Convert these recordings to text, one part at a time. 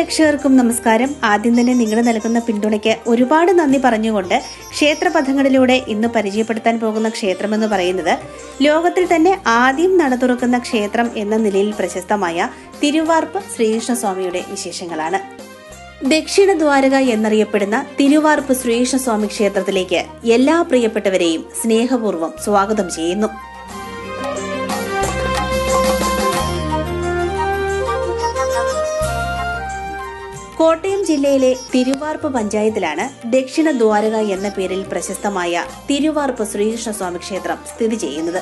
പ്രേക്ഷകർക്കും നമസ്കാരം. ആദ്യം തന്നെ നിങ്ങൾ നൽകുന്ന പിന്തുണയ്ക്ക് ഒരുപാട് നന്ദി പറഞ്ഞുകൊണ്ട് ക്ഷേത്രപഥങ്ങളിലൂടെ ഇന്ന് പരിചയപ്പെടുത്താൻ പോകുന്ന ക്ഷേത്രമെന്ന് പറയുന്നത് ലോകത്തിൽ തന്നെ ആദ്യം നട തുറക്കുന്ന ക്ഷേത്രം എന്ന നിലയിൽ പ്രശസ്തമായ തിരുവാർപ്പ് ശ്രീകൃഷ്ണസ്വാമിയുടെ വിശേഷങ്ങളാണ്. ദക്ഷിണ ദ്വാരക എന്നറിയപ്പെടുന്ന തിരുവാർപ്പ് ശ്രീകൃഷ്ണസ്വാമി ക്ഷേത്രത്തിലേക്ക് എല്ലാ പ്രിയപ്പെട്ടവരെയും സ്നേഹപൂർവം സ്വാഗതം ചെയ്യുന്നു. കോട്ടയം ജില്ലയിലെ തിരുവാർപ്പ് പഞ്ചായത്തിലാണ് ദക്ഷിണ ദ്വാരക എന്ന പേരിൽ പ്രശസ്തമായ തിരുവാർപ്പ് ശ്രീകൃഷ്ണസ്വാമി ക്ഷേത്രം സ്ഥിതി ചെയ്യുന്നത്.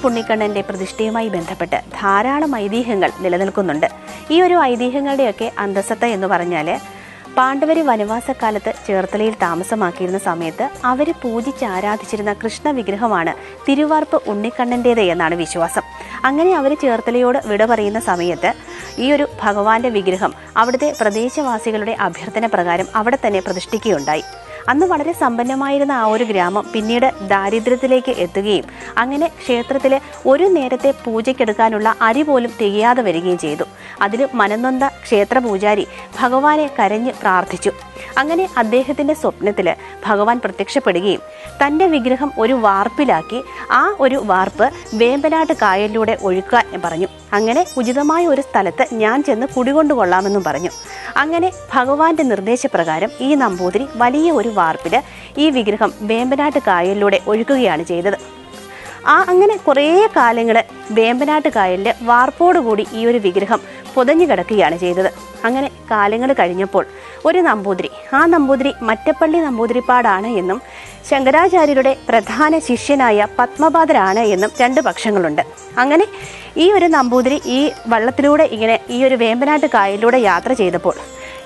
തിരുവാർ പുണ്ണിക്കണ്ണന്റെ പ്രതിഷ്ഠയുമായി ബന്ധപ്പെട്ട് ധാരാളം ഐതിഹ്യങ്ങൾ നിലനിൽക്കുന്നുണ്ട്. ഈ ഒരു ഐതിഹ്യങ്ങളുടെയൊക്കെ അന്തസത്ത എന്ന് പറഞ്ഞാൽ പാണ്ഡവര് വനവാസക്കാലത്ത് ചേർത്തലയിൽ താമസമാക്കിയിരുന്ന സമയത്ത് അവർ പൂജിച്ച് ആരാധിച്ചിരുന്ന കൃഷ്ണ വിഗ്രഹമാണ് തിരുവാർപ്പ് ഉണ്ണിക്കണ്ണന്റേത് എന്നാണ് വിശ്വാസം. അങ്ങനെ അവർ ചേർത്തലയോട് വിട പറയുന്ന സമയത്ത് ഈ ഒരു ഭഗവാന്റെ വിഗ്രഹം അവിടുത്തെ പ്രദേശവാസികളുടെ അഭ്യർത്ഥന പ്രകാരം അവിടെ തന്നെ പ്രതിഷ്ഠിക്കുകയുണ്ടായി. അന്ന് വളരെ സമ്പന്നമായിരുന്ന ആ ഒരു ഗ്രാമം പിന്നീട് ദാരിദ്ര്യത്തിലേക്ക് എത്തുകയും അങ്ങനെ ക്ഷേത്രത്തിലെ ഒരു നേരത്തെ പൂജയ്ക്കെടുക്കാനുള്ള അരി പോലും തികയാതെ വരികയും ചെയ്തു. അതിൽ മനനൊന്ത ക്ഷേത്ര പൂജാരി ഭഗവാനെ കരഞ്ഞ് പ്രാർത്ഥിച്ചു. അങ്ങനെ അദ്ദേഹത്തിന്റെ സ്വപ്നത്തിൽ ഭഗവാൻ പ്രത്യക്ഷപ്പെടുകയും തന്റെ വിഗ്രഹം ഒരു വാർപ്പിലാക്കി ആ ഒരു വാർപ്പ് വേമ്പനാട്ട് കായലിലൂടെ ഒഴുക്കാൻ പറഞ്ഞു. അങ്ങനെ ഉചിതമായ ഒരു സ്ഥലത്ത് ഞാൻ ചെന്ന് കുടികൊണ്ടുകൊള്ളാമെന്നും പറഞ്ഞു. അങ്ങനെ ഭഗവാന്റെ നിർദ്ദേശപ്രകാരം ഈ നമ്പൂതിരി വലിയ ഒരു വാർപ്പിൽ ഈ വിഗ്രഹം വേമ്പനാട്ട് കായലിലൂടെ ഒഴുക്കുകയാണ് ചെയ്തത്. ആ അങ്ങനെ കുറേ കാലങ്ങൾ വേമ്പനാട്ട് കായലിൽ വാർപ്പോടുകൂടി ഈ ഒരു വിഗ്രഹം പുതഞ്ഞു കിടക്കുകയാണ് ചെയ്തത്. അങ്ങനെ കാലങ്ങൾ കഴിഞ്ഞപ്പോൾ ഒരു നമ്പൂതിരി ആ നമ്പൂതിരി മറ്റപ്പള്ളി നമ്പൂതിരിപ്പാടാണ് എന്നും ശങ്കരാചാര്യരുടെ പ്രധാന ശിഷ്യനായ പത്മപാദരാണ് എന്നും രണ്ട് പക്ഷങ്ങളുണ്ട്. അങ്ങനെ ഈ ഒരു നമ്പൂതിരി ഈ വള്ളത്തിലൂടെ ഇങ്ങനെ ഈ ഒരു വേമ്പനാട്ട് കായലിലൂടെ യാത്ര ചെയ്തപ്പോൾ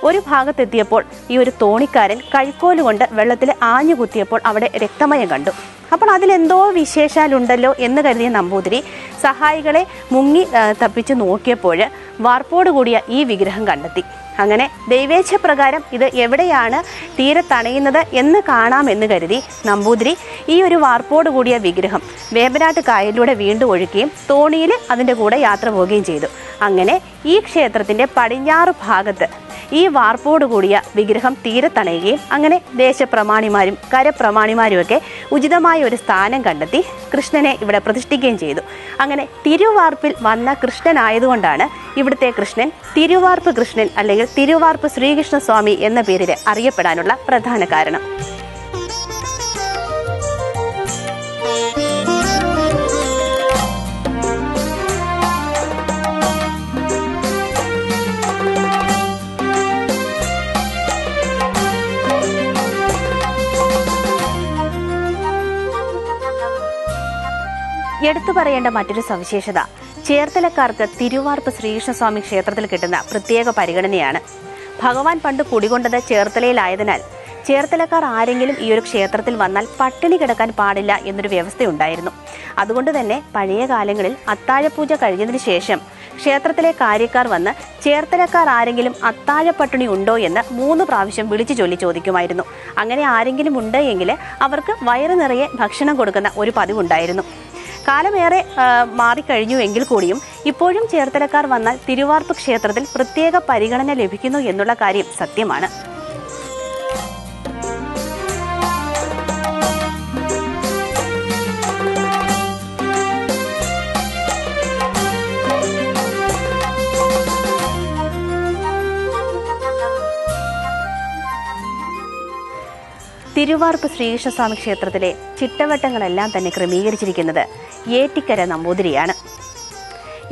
ഒരു ഭാഗത്തെത്തിയപ്പോൾ ഈ ഒരു തോണിക്കാരൻ കൈക്കോലുകൊണ്ട് വെള്ളത്തിൽ ആഞ്ഞു കുത്തിയപ്പോൾ അവിടെ രക്തമയം കണ്ടു. അപ്പോൾ അതിലെന്തോ വിശേഷാലുണ്ടല്ലോ എന്ന് കരുതിയ നമ്പൂതിരി സഹായികളെ മുങ്ങി തപ്പിച്ച് നോക്കിയപ്പോൾ വാർപ്പോട് കൂടിയ ഈ വിഗ്രഹം കണ്ടെത്തി. അങ്ങനെ ദൈവേച്ഛ പ്രകാരം ഇത് എവിടെയാണ് തീരത്തണയുന്നത് എന്ന് കാണാമെന്ന് കരുതി നമ്പൂതിരി ഈ ഒരു വാർപ്പോട് കൂടിയ വിഗ്രഹം വേമ്പനാട്ട് കായലിലൂടെ വീണ്ടും ഒഴുക്കുകയും തോണിയിൽ അതിന്റെ കൂടെ യാത്ര പോവുകയും ചെയ്തു. അങ്ങനെ ഈ ക്ഷേത്രത്തിന്റെ പടിഞ്ഞാറ് ഭാഗത്ത് ഈ വാർപ്പോട് കൂടിയ വിഗ്രഹം തീരത്തണയുകയും അങ്ങനെ ദേശപ്രമാണിമാരും കരപ്രമാണിമാരുമൊക്കെ ഉചിതമായ ഒരു സ്ഥാനം കണ്ടെത്തി കൃഷ്ണനെ ഇവിടെ പ്രതിഷ്ഠിക്കുകയും ചെയ്തു. അങ്ങനെ തിരുവാർപ്പിൽ വന്ന കൃഷ്ണനായതുകൊണ്ടാണ് ഇവിടുത്തെ കൃഷ്ണൻ തിരുവാർപ്പ് കൃഷ്ണൻ അല്ലെങ്കിൽ തിരുവാർപ്പ് ശ്രീകൃഷ്ണസ്വാമി എന്ന പേരിൽ അറിയപ്പെടാനുള്ള പ്രധാന കാരണം. എടുത്തു പറയേണ്ട മറ്റൊരു സവിശേഷത. ചേർത്തലക്കാർക്ക് തിരുവാർപ്പ് ശ്രീകൃഷ്ണസ്വാമി ക്ഷേത്രത്തിൽ കിട്ടുന്ന പ്രത്യേക പരിഗണനയാണ്. ഭഗവാൻ പണ്ട് കുടികൊണ്ടത് ചേർത്തലയിലായതിനാൽ ചേർത്തലക്കാർ ആരെങ്കിലും ഈ ഒരു ക്ഷേത്രത്തിൽ വന്നാൽ പട്ടിണി കിടക്കാൻ പാടില്ല എന്നൊരു വ്യവസ്ഥയുണ്ടായിരുന്നു. അതുകൊണ്ട് തന്നെ പഴയ കാലങ്ങളിൽ അത്താഴപൂജ കഴിഞ്ഞതിന് ശേഷം ക്ഷേത്രത്തിലെ കാര്യക്കാർ വന്ന് ചേർത്തലക്കാർ ആരെങ്കിലും അത്താഴപ്പട്ടിണി ഉണ്ടോ എന്ന് മൂന്ന് പ്രാവശ്യം വിളിച്ചു ചൊല്ലി ചോദിക്കുമായിരുന്നു. അങ്ങനെ ആരെങ്കിലും ഉണ്ട് എങ്കിൽ അവർക്ക് വയറ് നിറയെ ഭക്ഷണം കൊടുക്കുന്ന ഒരു പതിവുണ്ടായിരുന്നു. കാലമേറെ ആ, മാറിക്കഴിഞ്ഞു എങ്കിൽ കൂടിയും ഇപ്പോഴും ചേർത്തലക്കാർ വന്നാൽ തിരുവാർപ്പ് ക്ഷേത്രത്തിൽ പ്രത്യേക പരിഗണന ലഭിക്കുന്നു എന്നുള്ള കാര്യം സത്യമാണ്. തിരുവാർപ്പ് ശ്രീകൃഷ്ണസ്വാമി ക്ഷേത്രത്തിലെ ചിട്ടവട്ടങ്ങളെല്ലാം തന്നെ ക്രമീകരിച്ചിരിക്കുന്നത് ഏറ്റിക്കര നമ്പൂതിരിയാണ്.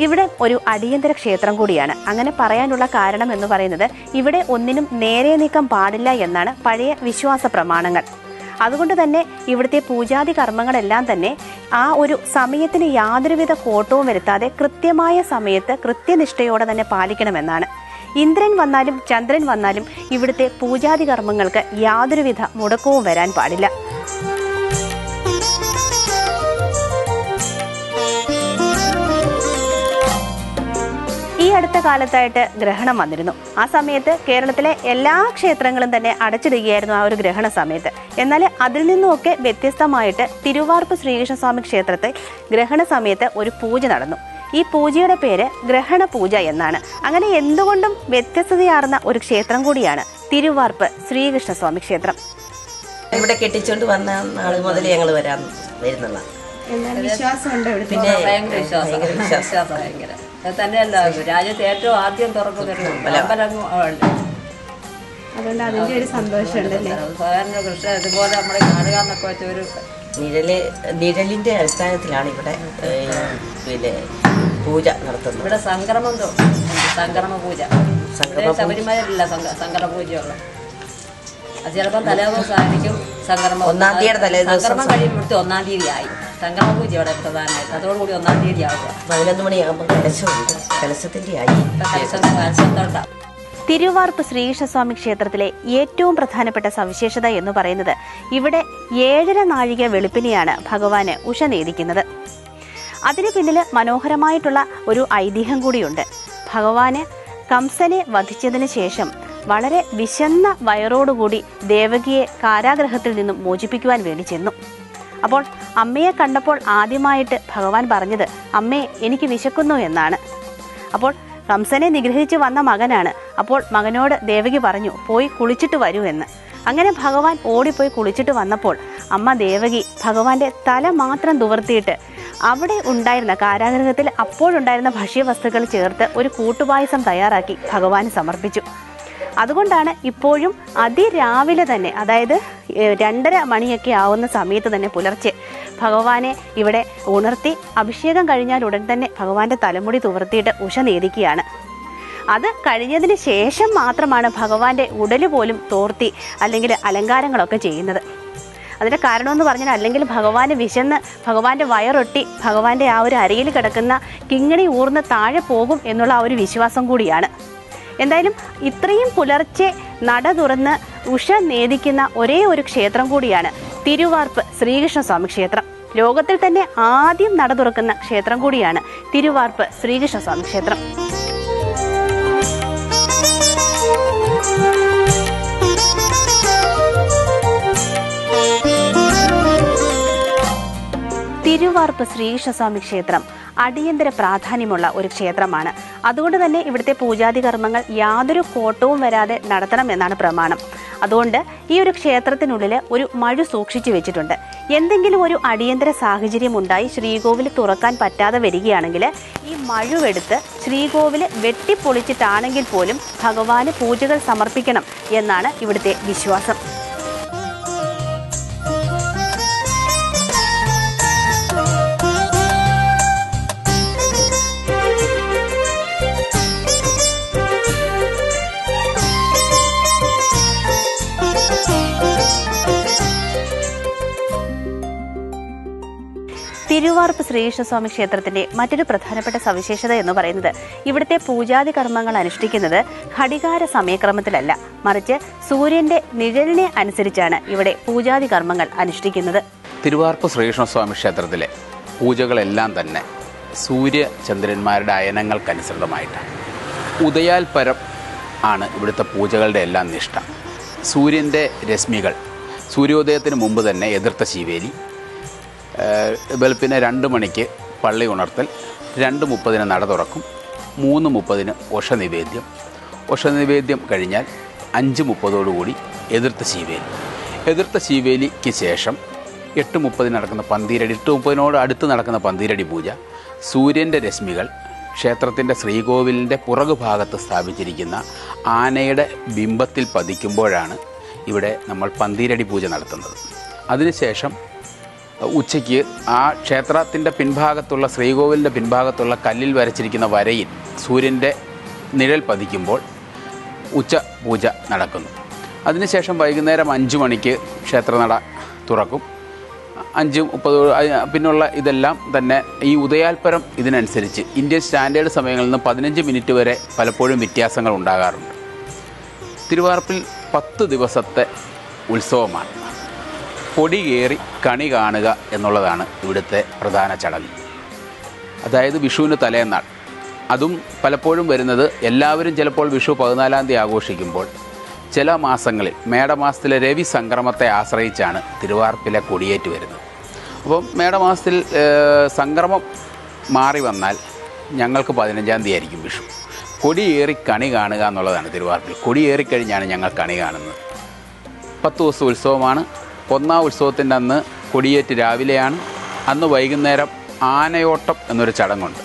ഇവിടെ ഒരു അടിയന്തര ക്ഷേത്രം കൂടിയാണ്. അങ്ങനെ പറയാനുള്ള കാരണം എന്ന് പറയുന്നത് ഇവിടെ ഒന്നിനും നേരെ നീക്കം പാടില്ല എന്നാണ് പഴയ വിശ്വാസ പ്രമാണങ്ങൾ. അതുകൊണ്ട് തന്നെ ഇവിടുത്തെ പൂജാതി കർമ്മങ്ങളെല്ലാം തന്നെ ആ ഒരു സമയത്തിന് യാതൊരുവിധ കോട്ടവും വരുത്താതെ കൃത്യമായ സമയത്ത് കൃത്യനിഷ്ഠയോടെ തന്നെ പാലിക്കണമെന്നാണ്. ഇന്ദ്രൻ വന്നാലും ചന്ദ്രൻ വന്നാലും ഇവിടുത്തെ പൂജാതി കർമ്മങ്ങൾക്ക് യാതൊരുവിധ മുടക്കവും വരാൻ പാടില്ല. അടുത്ത കാലത്തായിട്ട് ഗ്രഹണം വന്നിരുന്നു. ആ സമയത്ത് കേരളത്തിലെ എല്ലാ ക്ഷേത്രങ്ങളും തന്നെ അടച്ചിടുകയായിരുന്നു ആ ഒരു ഗ്രഹണ സമയത്ത്. എന്നാൽ അതിൽ നിന്നുമൊക്കെ വ്യത്യസ്തമായിട്ട് തിരുവാർപ്പ് ശ്രീകൃഷ്ണസ്വാമി ക്ഷേത്രത്തിൽ ഗ്രഹണ സമയത്ത് ഒരു പൂജ നടന്നു. ഈ പൂജയുടെ പേര് ഗ്രഹണ പൂജ എന്നാണ്. അങ്ങനെ എന്തുകൊണ്ടും വ്യത്യസ്തതയാർന്ന ഒരു ക്ഷേത്രം കൂടിയാണ് തിരുവാർപ്പ് ശ്രീകൃഷ്ണസ്വാമി ക്ഷേത്രം. ഇവിടെ കെട്ടിച്ചോണ്ട് വന്ന നാൾ മുതൽ ഞങ്ങൾ വരാൻ വരുന്നുള്ള തന്നെയല്ല രാജ്യത്ത് ഏറ്റവും ആദ്യം തുറക്കുന്ന അതുകൊണ്ട് അതിന്റെ ഒരു സന്തോഷമുണ്ട് സാധാരണ കൃഷ്ണ ഇതുപോലെ നമ്മുടെ കാണുക എന്നൊക്കെ വെച്ച ഒരു നിഴൽ നിഴലിന്റെ അടിസ്ഥാനത്തിലാണ് ഇവിടെ പിന്നെ പൂജ നടത്തുന്നത് ഇവിടെ സംക്രമം സംക്രമ പൂജ ശബരിമലയിലില്ല സംക്ര- സംക്രമ പൂജയുള്ള അത് ചിലപ്പം തലേദിവസം ആയിരിക്കും സംക്രമം. ഒന്നാം തീയതി തലേദിവസം സംക്രമം കഴിയുമ്പോഴത്തെ ഒന്നാം തീയതി ആയി. സംക്രമ പൂജ ഇവിടെ പ്രധാനമായിട്ട്. അതോടുകൂടി ഒന്നാം തീയതി ആവുക. പതിനൊന്ന് മണിയാകുമ്പോൾ കലശമുണ്ട്. കലശത്തിന്റെ ആയി. കലശം കലശത്തോട്ടാണ് തിരുവാർപ്പ് ശ്രീകൃഷ്ണസ്വാമി ക്ഷേത്രത്തിലെ ഏറ്റവും പ്രധാനപ്പെട്ട സവിശേഷത എന്ന് പറയുന്നത് ഇവിടെ ഏഴര നാഴിക വെളുപ്പിനെയാണ് ഭഗവാന് ഉഷ നേദിക്കുന്നത്. അതിനു പിന്നിൽ മനോഹരമായിട്ടുള്ള ഒരു ഐതിഹ്യം കൂടിയുണ്ട്. ഭഗവാന് കംസനെ വധിച്ചതിന് ശേഷം വളരെ വിശന്ന വയറോടുകൂടി ദേവകിയെ കാരാഗ്രഹത്തിൽ നിന്നും മോചിപ്പിക്കുവാൻ വേണ്ടി ചെന്നു. അപ്പോൾ അമ്മയെ കണ്ടപ്പോൾ ആദ്യമായിട്ട് ഭഗവാൻ പറഞ്ഞത് അമ്മേ എനിക്ക് വിശക്കുന്നു എന്നാണ്. അപ്പോൾ കംസനെ നിഗ്രഹിച്ച് വന്ന മകനാണ്. അപ്പോൾ മകനോട് ദേവകി പറഞ്ഞു പോയി കുളിച്ചിട്ട് വരൂ എന്ന്. അങ്ങനെ ഭഗവാൻ ഓടിപ്പോയി കുളിച്ചിട്ട് വന്നപ്പോൾ അമ്മ ദേവകി ഭഗവാന്റെ തല മാത്രം തുവർത്തിയിട്ട് അവിടെ ഉണ്ടായിരുന്ന കാരാഗ്രഹത്തിൽ അപ്പോഴുണ്ടായിരുന്ന ഭക്ഷ്യവസ്തുക്കൾ ചേർത്ത് ഒരു കൂട്ടുപായസം തയ്യാറാക്കി ഭഗവാന് സമർപ്പിച്ചു. അതുകൊണ്ടാണ് ഇപ്പോഴും അതിരാവിലെ തന്നെ അതായത് രണ്ടര മണിയൊക്കെ ആവുന്ന സമയത്ത് തന്നെ പുലർച്ചെ ഭഗവാനെ ഇവിടെ ഉണർത്തി അഭിഷേകം കഴിഞ്ഞാൽ ഉടൻ തന്നെ ഭഗവാന്റെ തലമുടി തുവർത്തിയിട്ട് ഉഷ നേദിക്കുകയാണ്. അത് കഴിഞ്ഞതിന് ശേഷം മാത്രമാണ് ഭഗവാന്റെ ഉടൽ പോലും തോർത്തി അല്ലെങ്കിൽ അലങ്കാരങ്ങളൊക്കെ ചെയ്യുന്നത്. അതിന്റെ കാരണമെന്ന് പറഞ്ഞാൽ അല്ലെങ്കിൽ ഭഗവാൻ വിശന്ന് ഭഗവാന്റെ വയറൊട്ടി ഭഗവാന്റെ ആ ഒരു അരയിൽ കിടക്കുന്ന കിങ്ങിണി ഊർന്ന് താഴെ പോകും എന്നുള്ള ആ ഒരു വിശ്വാസം കൂടിയാണ്. എന്തായാലും ഇത്രയും പുലർച്ചെ നട തുറന്ന് ഉഷ നേദിക്കുന്ന ഒരേ ഒരു ക്ഷേത്രം കൂടിയാണ് തിരുവാർപ്പ് ശ്രീകൃഷ്ണസ്വാമി ക്ഷേത്രം. ലോകത്തിൽ തന്നെ ആദ്യം നട തുറക്കുന്ന ക്ഷേത്രം കൂടിയാണ് തിരുവാർപ്പ് ശ്രീകൃഷ്ണസ്വാമി ക്ഷേത്രം. തിരുവാർപ്പ് ശ്രീകൃഷ്ണസ്വാമി ക്ഷേത്രം അടിയന്തര പ്രാധാന്യമുള്ള ഒരു ക്ഷേത്രമാണ്. അതുകൊണ്ട് തന്നെ ഇവിടുത്തെ പൂജാതി കർമ്മങ്ങൾ യാതൊരു കോട്ടവും വരാതെ നടത്തണമെന്നാണ് പ്രമാണം. അതുകൊണ്ട് ഈ ഒരു ക്ഷേത്രത്തിനുള്ളിൽ ഒരു മഴു സൂക്ഷിച്ചു വെച്ചിട്ടുണ്ട്. എന്തെങ്കിലും ഒരു അടിയന്തര സാഹചര്യം ഉണ്ടായി ശ്രീകോവിൽ തുറക്കാൻ പറ്റാതെ വരികയാണെങ്കിൽ ഈ മഴുവെടുത്ത് ശ്രീകോവിൽ വെട്ടിപ്പൊളിച്ചിട്ടാണെങ്കിൽ പോലും ഭഗവാന് പൂജകൾ സമർപ്പിക്കണം എന്നാണ് ഇവിടുത്തെ വിശ്വാസം. തിരുവാർപ്പ് ശ്രീകൃഷ്ണസ്വാമി ക്ഷേത്രത്തിന്റെ മറ്റൊരു പ്രധാനപ്പെട്ട സവിശേഷത എന്ന് പറയുന്നത് ഇവിടുത്തെ പൂജാതി കർമ്മങ്ങൾ അനുഷ്ഠിക്കുന്നത് ഘടികാര സമയക്രമത്തിലല്ല. മറിച്ച് സൂര്യന്റെ നിഴലിനെ അനുസരിച്ചാണ് ഇവിടെ പൂജാതി കർമ്മങ്ങൾ അനുഷ്ഠിക്കുന്നത്. തിരുവാർപ്പ് ശ്രീകൃഷ്ണസ്വാമി ക്ഷേത്രത്തിലെ പൂജകളെല്ലാം തന്നെ സൂര്യ സൂര്യചന്ദ്രന്മാരുടെ അയനങ്ങൾക്കനുസൃതമായിട്ടാണ്. ഉദയാൽപരം ആണ് ഇവിടുത്തെ പൂജകളുടെ എല്ലാം നിഷ്ഠ. സൂര്യന്റെ രശ്മികൾ സൂര്യോദയത്തിന് മുമ്പ് തന്നെ എതിർത്ത ശിവേലി വെളുപ്പിന് രണ്ട് മണിക്ക് പള്ളി ഉണർത്തൽ രണ്ട് മുപ്പതിന് നട തുറക്കും മൂന്ന് മുപ്പതിന് ഉഷനിവേദ്യം. നിവേദ്യം നിവേദ്യം കഴിഞ്ഞാൽ അഞ്ച് മുപ്പതോടുകൂടി എതിർത്ത ശീവേലി. എതിർത്ത ശീവേലിക്ക് ശേഷം എട്ട് മുപ്പതിന് നടക്കുന്ന പന്തീരടി എട്ട് മുപ്പതിനോട് അടുത്ത് നടക്കുന്ന പന്തീരടി പൂജ സൂര്യന്റെ രശ്മികൾ ക്ഷേത്രത്തിന്റെ ശ്രീകോവിലിന്റെ പുറകു ഭാഗത്ത് സ്ഥാപിച്ചിരിക്കുന്ന ആനയുടെ ബിംബത്തിൽ പതിക്കുമ്പോഴാണ് ഇവിടെ നമ്മൾ പന്തീരടി പൂജ നടത്തുന്നത്. അതിനുശേഷം ഉച്ചയ്ക്ക് ആ ക്ഷേത്രത്തിന്റെ പിൻഭാഗത്തുള്ള ശ്രീകോവിലിന്റെ പിൻഭാഗത്തുള്ള കല്ലിൽ വരച്ചിരിക്കുന്ന വരയിൽ സൂര്യന്റെ നിഴൽ പതിക്കുമ്പോൾ ഉച്ച പൂജ നടക്കുന്നു. അതിനുശേഷം വൈകുന്നേരം അഞ്ച് മണിക്ക് ക്ഷേത്രനട തുറക്കും. അഞ്ച് മുപ്പത് പിന്നുള്ള ഇതെല്ലാം തന്നെ ഈ ഉദയാൽപരം ഇതിനനുസരിച്ച് ഇന്ത്യൻ സ്റ്റാൻഡേർഡ് സമയങ്ങളിൽ നിന്ന് പതിനഞ്ച് മിനിറ്റ് വരെ പലപ്പോഴും വ്യത്യാസങ്ങൾ ഉണ്ടാകാറുണ്ട്. തിരുവാർപ്പിൽ പത്ത് ദിവസത്തെ ഉത്സവമാണ്. പൊടി കയറി കണി കാണുക എന്നുള്ളതാണ് ഇവിടുത്തെ പ്രധാന ചടങ്ങ്. അതായത് വിഷുവിന് തലേന്നാൾ. അതും പലപ്പോഴും വരുന്നത് എല്ലാവരും ചിലപ്പോൾ വിഷു പതിനാലാം തീയതി ആഘോഷിക്കുമ്പോൾ. ചില മാസങ്ങളിൽ മേടമാസത്തിലെ രവി സംക്രമത്തെ ആശ്രയിച്ചാണ് തിരുവാർപ്പിലെ കൊടിയേറ്റ് വരുന്നത്. അപ്പം മേടമാസത്തിൽ സംക്രമം മാറി വന്നാൽ ഞങ്ങൾക്ക് പതിനഞ്ചാം തീയതി ആയിരിക്കും വിഷു. കൊടിയേറി കണി കാണുക എന്നുള്ളതാണ് തിരുവാർപ്പിൽ. കൊടിയേറിക്കഴിഞ്ഞാണ് ഞങ്ങൾ കണി കാണുന്നത്. പത്ത് ദിവസം ഉത്സവമാണ്. ഒന്നാം ഉത്സവത്തിന്റെ അന്ന് കൊടിയേറ്റ് രാവിലെയാണ്. അന്ന് വൈകുന്നേരം ആനയോട്ടം എന്നൊരു ചടങ്ങുണ്ട്.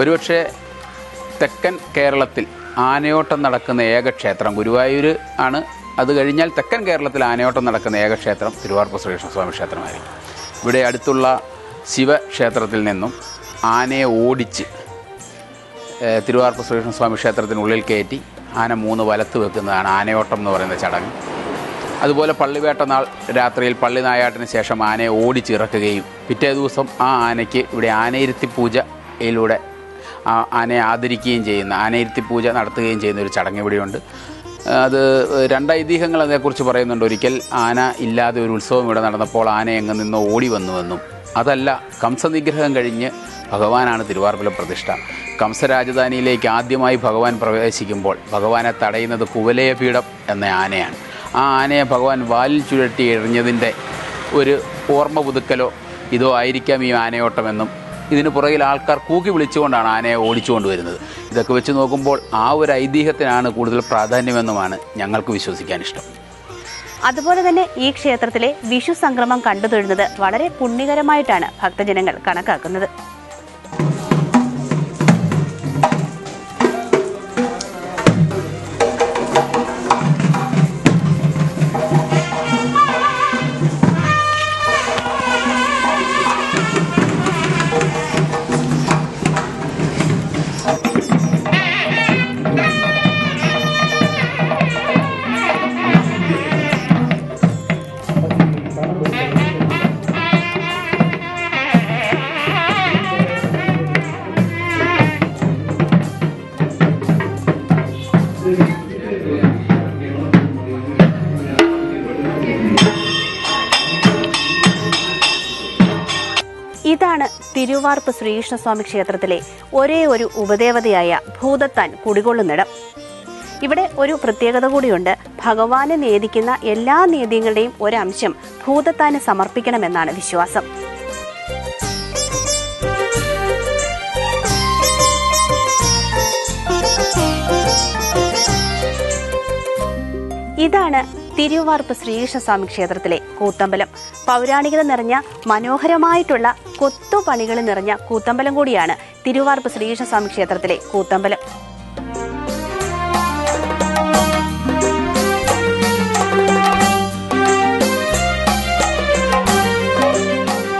ഒരുപക്ഷെ തെക്കൻ കേരളത്തിൽ ആനയോട്ടം നടക്കുന്ന ഏക ക്ഷേത്രം ഗുരുവായൂർ ആണ്. അത് കഴിഞ്ഞാൽ തെക്കൻ കേരളത്തിൽ ആനയോട്ടം നടക്കുന്ന ഏക ക്ഷേത്രം തിരുവാർപ്പ് ശ്രീകൃഷ്ണസ്വാമി ക്ഷേത്രമായിരിക്കും. ഇവിടെ അടുത്തുള്ള ശിവക്ഷേത്രത്തിൽ നിന്നും ആനയെ ഓടിച്ച് തിരുവാർപ്പ് ശ്രീകൃഷ്ണസ്വാമി ക്ഷേത്രത്തിനുള്ളിൽ കയറ്റി ആന മൂന്ന് വലത്ത് വെക്കുന്നതാണ് ആനയോട്ടം എന്ന് പറയുന്ന ചടങ്ങ്. അതുപോലെ പള്ളിവേട്ട നാൾ രാത്രിയിൽ പള്ളി നായാട്ടിന് ശേഷം ആനയെ ഓടിച്ചിറക്കുകയും പിറ്റേ ദിവസം ആ ആനയ്ക്ക് ഇവിടെ ആനയിരുത്തി പൂജയിലൂടെ ആ ആനയെ ആദരിക്കുകയും ചെയ്യുന്ന ആനയിരുത്തി പൂജ നടത്തുകയും ചെയ്യുന്ന ഒരു ചടങ്ങ് ഇവിടെയുണ്ട്. അത് രണ്ട് ഐതിഹ്യങ്ങൾ പറയുന്നുണ്ട്. ഒരിക്കൽ ആന ഇല്ലാതെ ഒരു ഉത്സവം ഇവിടെ നടന്നപ്പോൾ ആന എങ്ങ് നിന്ന് ഓടി വന്നുവെന്നും. അതല്ല കംസനിഗ്രഹം കഴിഞ്ഞ് ഭഗവാനാണ് തിരുവാർപ്പിലെ പ്രതിഷ്ഠ. കംസരാജധാനിയിലേക്ക് ആദ്യമായി ഭഗവാൻ പ്രവേശിക്കുമ്പോൾ ഭഗവാനെ തടയുന്നത് കുവലയപീഠം എന്ന ആനയാണ്. ആ ആനയെ ഭഗവാൻ വാലിൽ ചുഴട്ടി എറിഞ്ഞതിന്റെ ഒരു ഓർമ്മ പുതുക്കലോ ഇതോ ആയിരിക്കാം ഈ ആനയോട്ടമെന്നും ഇതിന് പുറകിൽ ആൾക്കാർ കൂക്കി വിളിച്ചുകൊണ്ടാണ് ആനയെ ഓടിച്ചുകൊണ്ട് വരുന്നത്. ഇതൊക്കെ വെച്ച് നോക്കുമ്പോൾ ആ ഒരു ഐതിഹ്യത്തിനാണ് കൂടുതൽ പ്രാധാന്യമെന്നുമാണ് ഞങ്ങൾക്ക് വിശ്വസിക്കാൻ ഇഷ്ടം. അതുപോലെ തന്നെ ഈ ക്ഷേത്രത്തിലെ വിഷു സംക്രമം കണ്ടു തീഴുന്നത് വളരെ പുണ്യകരമായിട്ടാണ് ഭക്തജനങ്ങൾ കണക്കാക്കുന്നത്. തിരുവാർപ്പ് ശ്രീകൃഷ്ണസ്വാമി ക്ഷേത്രത്തിലെ ഒരേ ഒരു ഉപദേവതയായ ഭൂതത്താൻ കുടികൊള്ളുന്നിടം. ഇവിടെ ഒരു പ്രത്യേകത കൂടിയുണ്ട്. ഭഗവാനെ നേദിക്കുന്ന എല്ലാ നേദ്യങ്ങളുടെയും ഒരംശം ഭൂതത്താന് സമർപ്പിക്കണമെന്നാണ് വിശ്വാസം. ഇതാണ് തിരുവാർപ്പ് ശ്രീകൃഷ്ണസ്വാമി ക്ഷേത്രത്തിലെ കൂത്തമ്പലം. പൗരാണികത നിറഞ്ഞ മനോഹരമായിട്ടുള്ള കൊത്തുപണികൾ നിറഞ്ഞ കൂത്തമ്പലം കൂടിയാണ് തിരുവാർപ്പ് ശ്രീകൃഷ്ണസ്വാമി ക്ഷേത്രത്തിലെ കൂത്തമ്പലം.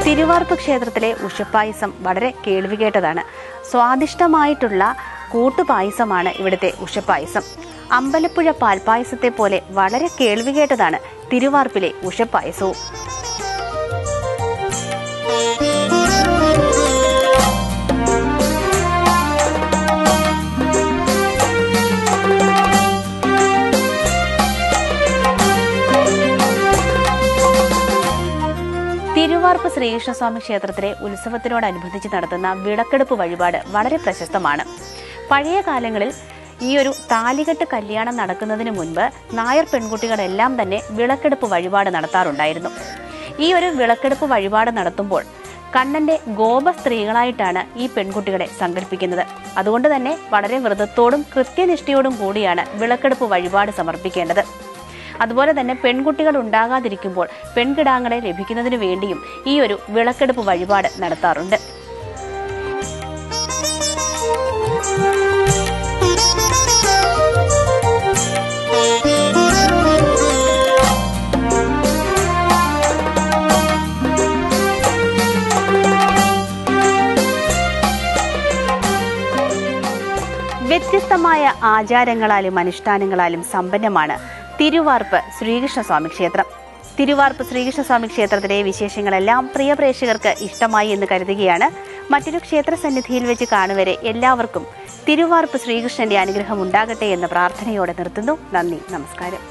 തിരുവാർപ്പ് ക്ഷേത്രത്തിലെ ഉഷപ്പായസം വളരെ കേൾവി കേട്ടതാണ് സ്വാദിഷ്ടമായിട്ടുള്ള കൂട്ടുപായസമാണ് ഇവിടുത്തെ ഉഷപ്പായസം. അമ്പലപ്പുഴ പാൽപ്പായസത്തെ പോലെ വളരെ കേൾവികേട്ടതാണ് തിരുവാർപ്പിലെ ഉഷപ്പായസവും. തിരുവാർപ്പ് ശ്രീകൃഷ്ണസ്വാമി ക്ഷേത്രത്തിലെ ഉത്സവത്തിനോടനുബന്ധിച്ച് നടത്തുന്ന വിളക്കെടുപ്പ് വഴിപാട് വളരെ പ്രശസ്തമാണ്. പഴയ കാലങ്ങളിൽ ഈ ഒരു താലികെട്ട് കല്യാണം നടക്കുന്നതിന് മുൻപ് നായർ പെൺകുട്ടികളെല്ലാം തന്നെ വിളക്കെടുപ്പ് വഴിപാട് നടത്താറുണ്ടായിരുന്നു. ഈ ഒരു വിളക്കെടുപ്പ് വഴിപാട് നടത്തുമ്പോൾ കണ്ണന്റെ ഗോപ സ്ത്രീകളായിട്ടാണ് ഈ പെൺകുട്ടികളെ സങ്കല്പിക്കുന്നത് അതുകൊണ്ട് തന്നെ വളരെ വ്രതത്തോടും കൃത്യനിഷ്ഠയോടും കൂടിയാണ് വിളക്കെടുപ്പ് വഴിപാട് സമർപ്പിക്കേണ്ടത്. അതുപോലെ തന്നെ പെൺകുട്ടികൾ ഉണ്ടാകാതിരിക്കുമ്പോൾ പെൺകിടാങ്ങളെ ലഭിക്കുന്നതിനു വേണ്ടിയും ഈ ഒരു വിളക്കെടുപ്പ് വഴിപാട് നടത്താറുണ്ട്. വ്യത്യസ്തമായ ആചാരങ്ങളാലും അനുഷ്ഠാനങ്ങളാലും സമ്പന്നമാണ് തിരുവാർപ്പ് ശ്രീകൃഷ്ണസ്വാമി ക്ഷേത്രം. തിരുവാർപ്പ് ശ്രീകൃഷ്ണസ്വാമി ക്ഷേത്രത്തിലെ വിശേഷങ്ങളെല്ലാം പ്രിയ പ്രേക്ഷകർക്ക് ഇഷ്ടമായി എന്ന് കരുതുകയാണ് മറ്റൊരു ക്ഷേത്ര സന്നിധിയിൽ വെച്ച് കാണുവരെ എല്ലാവർക്കും തിരുവാർപ്പ് ശ്രീകൃഷ്ണന്റെ അനുഗ്രഹം ഉണ്ടാകട്ടെ എന്ന പ്രാർത്ഥനയോടെ നിർത്തുന്നു. നന്ദി നമസ്കാരം.